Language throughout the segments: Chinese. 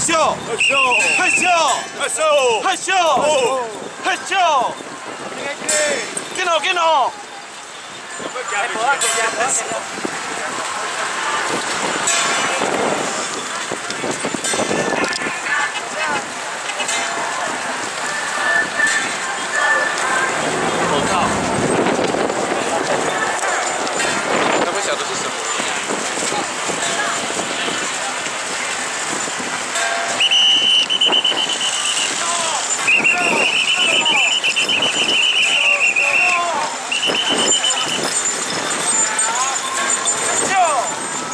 咻，嘿咻，嘿咻，嘿咻，嘿咻，跟哦跟哦。我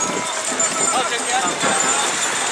Ờ, Thank you.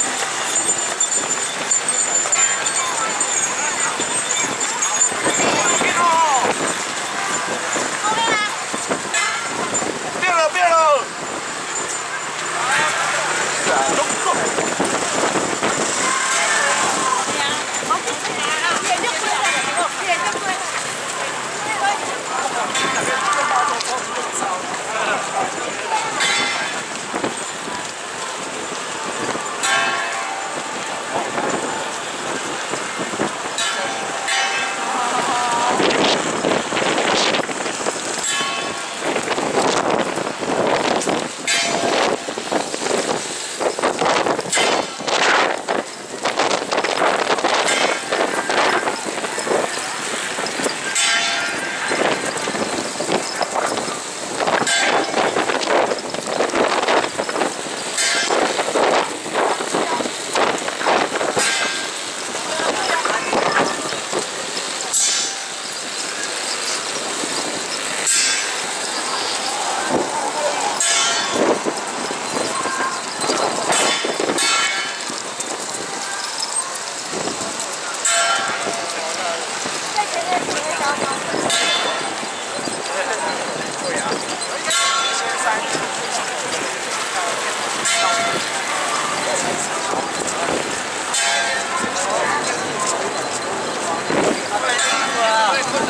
Thank.